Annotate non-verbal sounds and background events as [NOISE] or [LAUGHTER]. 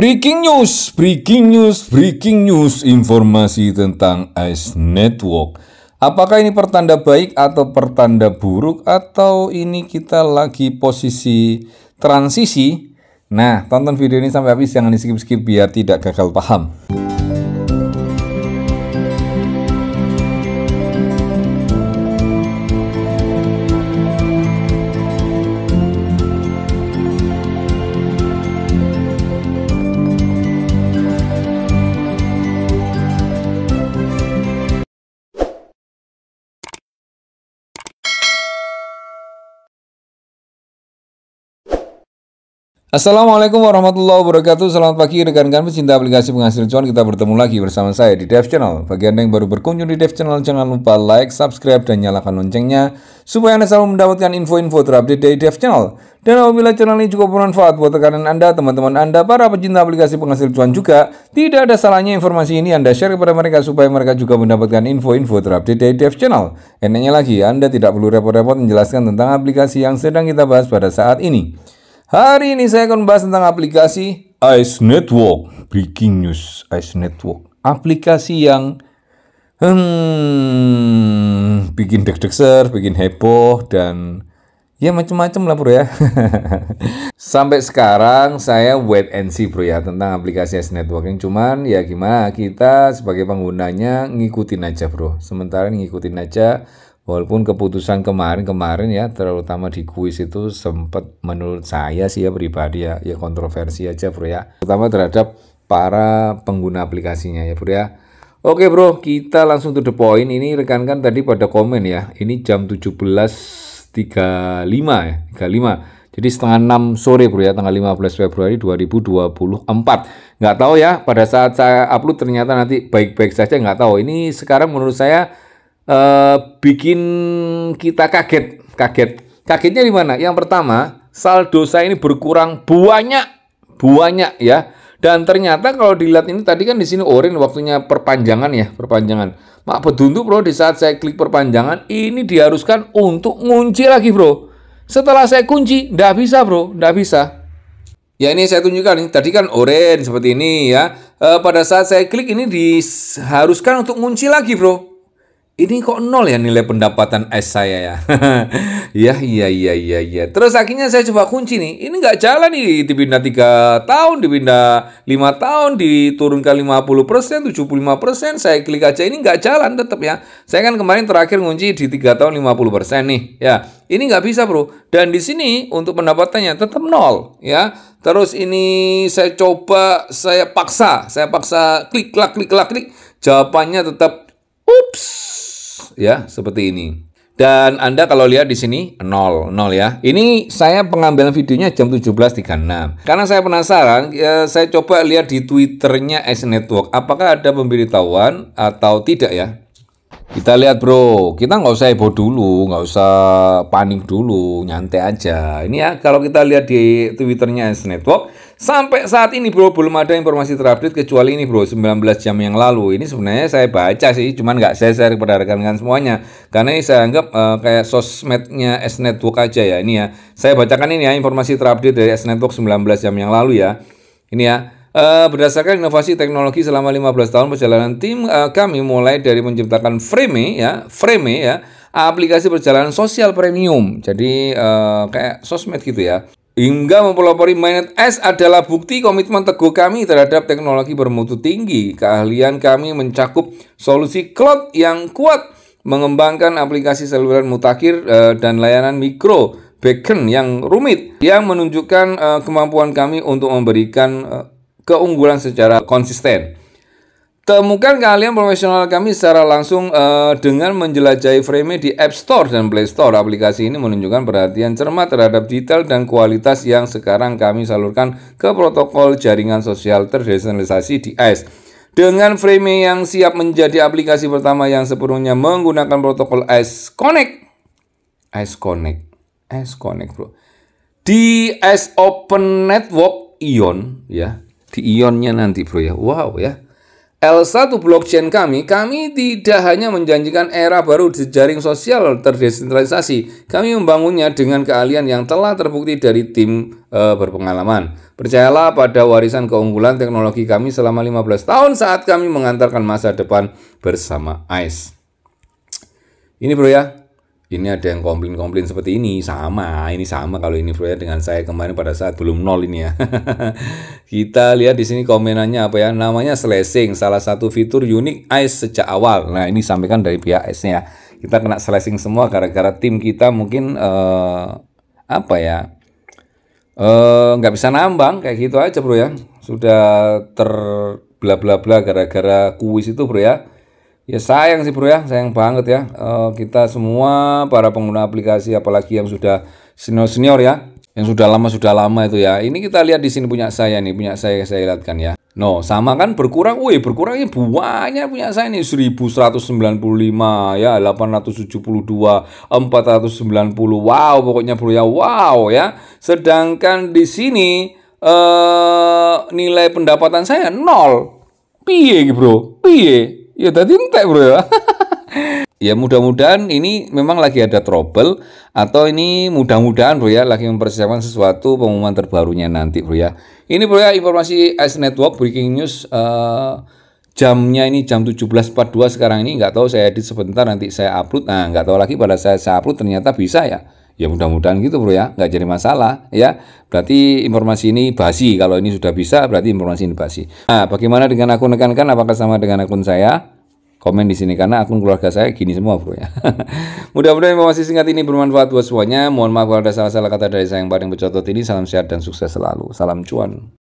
Breaking news, breaking news, breaking news informasi tentang Ice Network. Apakah ini pertanda baik atau pertanda buruk atau ini kita lagi posisi transisi? Nah, tonton video ini sampai habis jangan di skip-skip biar tidak gagal paham. Assalamualaikum warahmatullahi wabarakatuh. Selamat pagi rekan-rekan pecinta aplikasi penghasil cuan. Kita bertemu lagi bersama saya di Dev Channel. Bagi anda yang baru berkunjung di Dev Channel Jangan lupa like, subscribe, dan nyalakan loncengnya Supaya anda selalu mendapatkan info-info terupdate dari Dev Channel. Dan apabila channel ini cukup bermanfaat buat tekanan anda, teman-teman anda, para pecinta aplikasi penghasil cuan juga Tidak ada salahnya informasi ini anda share kepada mereka Supaya mereka juga mendapatkan info-info terupdate dari Dev Channel. Enaknya lagi, anda tidak perlu repot-repot menjelaskan tentang aplikasi yang sedang kita bahas pada saat ini Hari ini saya akan membahas tentang aplikasi Ice Network. Breaking news Ice Network. Aplikasi yang hmm, bikin deg-deg bikin heboh dan ya macam-macam lah bro ya. [LAUGHS] Sampai sekarang saya wait and see bro ya tentang aplikasi Ice Networking. Cuman ya gimana kita sebagai penggunanya ngikutin aja bro. Sementara ngikutin aja Walaupun keputusan kemarin-kemarin ya, terutama di kuis itu sempat menurut saya sih ya pribadi ya, ya kontroversi aja bro ya. Terutama terhadap para pengguna aplikasinya ya bro ya. Oke bro, kita langsung to the point. Ini rekan-rekan tadi pada komen ya. Ini jam 17.35 ya, 35. Jadi setengah 6 sore bro ya, tanggal 15 Februari 2024. Nggak tahu ya, pada saat saya upload ternyata nanti baik-baik saja nggak tahu. Ini sekarang menurut saya uh, bikin kita kaget, kaget. Kagetnya di mana? Yang pertama, saldo saya ini berkurang banyak, banyak ya. Dan ternyata kalau dilihat ini tadi kan di sini orin waktunya perpanjangan ya, perpanjangan. Mak peduntuk bro, di saat saya klik perpanjangan, ini diharuskan untuk ngunci lagi bro. Setelah saya kunci, nggak bisa bro, nggak bisa. Ya ini saya tunjukkan, ini tadi kan orange seperti ini ya. E, pada saat saya klik ini diharuskan untuk ngunci lagi bro ini kok nol ya nilai pendapatan S saya ya. [LAUGHS] ya iya iya iya iya. Terus akhirnya saya coba kunci nih. Ini nggak jalan nih dipindah 3 tahun, dipindah 5 tahun, diturunkan 50 persen, 75 persen. Saya klik aja ini nggak jalan tetap ya. Saya kan kemarin terakhir kunci di 3 tahun 50 persen nih. Ya ini nggak bisa bro. Dan di sini untuk pendapatannya tetap nol ya. Terus ini saya coba, saya paksa, saya paksa klik, klik, klik, klik, klik. Jawabannya tetap, ups, ya seperti ini. Dan Anda kalau lihat di sini 0, 0 ya. Ini saya pengambilan videonya jam 17.36. Karena saya penasaran, ya, saya coba lihat di Twitternya S Network. Apakah ada pemberitahuan atau tidak ya? Kita lihat bro, kita nggak usah heboh dulu, nggak usah panik dulu, nyantai aja. Ini ya, kalau kita lihat di Twitternya S Network, sampai saat ini bro belum ada informasi terupdate kecuali ini bro 19 jam yang lalu. Ini sebenarnya saya baca sih, cuman nggak saya share kepada rekan-rekan semuanya. Karena ini saya anggap uh, kayak sosmednya S Network aja ya. Ini ya, saya bacakan ini ya informasi terupdate dari S Network 19 jam yang lalu ya. Ini ya, Uh, berdasarkan inovasi teknologi selama 15 tahun perjalanan tim uh, kami mulai dari menciptakan Frame ya, Frame ya, aplikasi perjalanan sosial premium. Jadi uh, kayak sosmed gitu ya. Hingga mempelopori Mainnet S adalah bukti komitmen teguh kami terhadap teknologi bermutu tinggi. Keahlian kami mencakup solusi cloud yang kuat, mengembangkan aplikasi seluler mutakhir uh, dan layanan mikro backend yang rumit yang menunjukkan uh, kemampuan kami untuk memberikan uh, keunggulan secara konsisten. Temukan keahlian profesional kami secara langsung uh, dengan menjelajahi frame di App Store dan Play Store. Aplikasi ini menunjukkan perhatian cermat terhadap detail dan kualitas yang sekarang kami salurkan ke protokol jaringan sosial terdesentralisasi di ICE. Dengan frame yang siap menjadi aplikasi pertama yang sepenuhnya menggunakan protokol ICE Connect. ICE Connect. ICE Connect, Bro. Di ICE Open Network Ion ya di ionnya nanti bro ya wow ya L1 blockchain kami, kami tidak hanya menjanjikan era baru di jaring sosial terdesentralisasi, kami membangunnya dengan keahlian yang telah terbukti dari tim e, berpengalaman. Percayalah pada warisan keunggulan teknologi kami selama 15 tahun saat kami mengantarkan masa depan bersama ICE. Ini bro ya, ini ada yang komplain-komplain seperti ini. Sama ini sama kalau ini bro ya dengan saya kemarin pada saat belum nol ini ya. [LAUGHS] Kita lihat di sini komenannya apa ya? Namanya slashing salah satu fitur unik ICE sejak awal. Nah ini sampaikan dari pihak ICE nya kita kena slashing semua gara-gara tim kita mungkin uh, apa ya? Eh, nggak uh, bisa nambang kayak gitu aja bro ya. Sudah ter bla bla bla gara-gara kuis itu bro ya Ya sayang sih bro ya, sayang banget ya. Uh, kita semua para pengguna aplikasi apalagi yang sudah senior-senior ya, yang sudah lama sudah lama itu ya. Ini kita lihat di sini punya saya nih, punya saya saya lihatkan ya. No, sama kan berkurang, wih berkurangnya banyak punya saya nih 1195 ya, 872, 490. Wow, pokoknya bro ya, wow ya. Sedangkan di sini uh, nilai pendapatan saya nol. Piye bro? Piye? Ya tadi entek bro ya. [LAUGHS] ya mudah-mudahan ini memang lagi ada trouble atau ini mudah-mudahan bro ya lagi mempersiapkan sesuatu pengumuman terbarunya nanti bro ya. Ini bro ya informasi S Network breaking news uh, jamnya ini jam 17.42 sekarang ini nggak tahu saya edit sebentar nanti saya upload. Nah nggak tahu lagi pada saya saya upload ternyata bisa ya. Ya mudah-mudahan gitu bro ya, nggak jadi masalah ya. Berarti informasi ini basi, kalau ini sudah bisa berarti informasi ini basi. Nah bagaimana dengan akun rekan-rekan, apakah sama dengan akun saya? Komen di sini karena akun keluarga saya gini semua bro ya. [LAUGHS] Mudah-mudahan informasi singkat ini bermanfaat buat semuanya. Mohon maaf kalau ada salah-salah kata dari saya yang paling bercotot ini. Salam sehat dan sukses selalu. Salam cuan.